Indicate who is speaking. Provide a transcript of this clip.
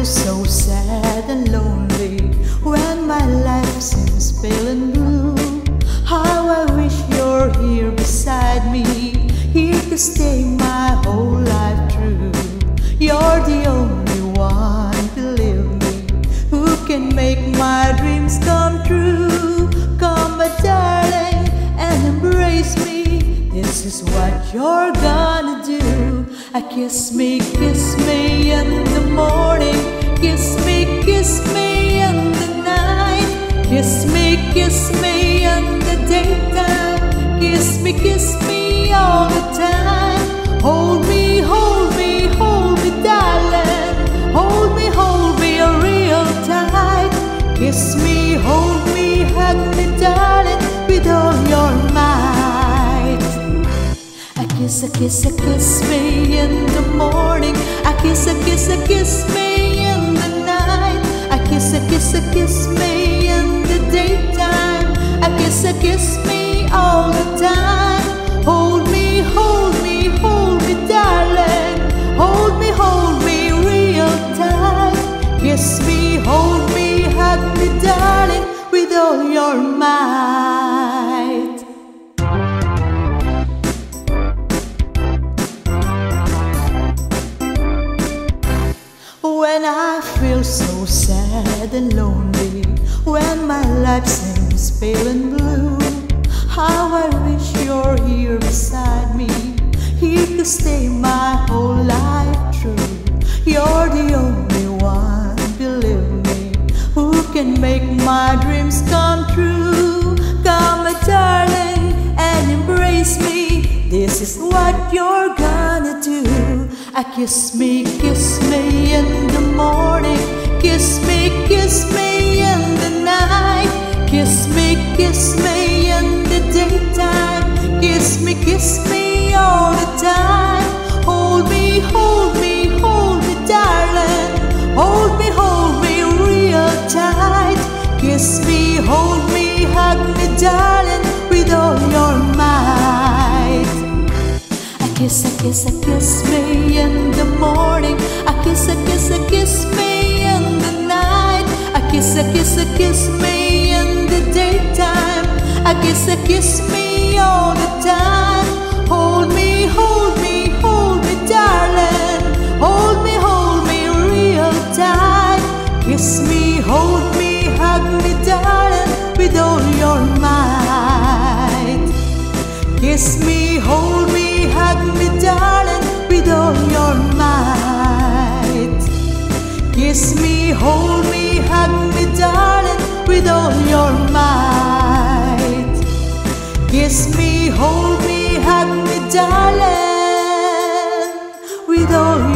Speaker 1: and lonely when my life seems pale and blue. How I wish you're here beside me, here to stay my whole life through. You're the only one, believe me, who can make my dreams come true. Come, my darling, and embrace me. This is what you're gonna do. I kiss me, kiss me in Kiss me, in the daytime. Kiss me, kiss me all the time. Hold me, hold me, hold me, darling. Hold me, hold me real tight. Kiss me, hold me, hug me, darling, with all your might. I kiss, I kiss, I kiss me in the morning. I kiss, I kiss, I kiss me in the night. I kiss, I kiss, I kiss me. I kiss, I kiss me all the time. Hold me, hold me, hold me, darling. Hold me, hold me real tight. Kiss me, hold me, hug me, darling, with all your might. When I feel so sad and lonely, when my life seems pale and blue, how I wish you're here beside me, here to stay my whole life through. You're the only one, believe me, who can make my dreams come true. Come, my darling, and embrace me. This is what you're gonna do. I kiss me, kiss me in the morning. Kiss me, kiss me me, kiss me all the time. Hold me, hold me, hold me, darling. Hold me, hold me real tight. Kiss me, hold me, hug me, darling, with all your might. I kiss, I kiss, I kiss me in the morning. I kiss, I kiss, I kiss me in the night. I kiss, I kiss, I kiss Kiss me, hold me, hug me, darling, with all your might. Kiss me, hold me, hug me, darling, with all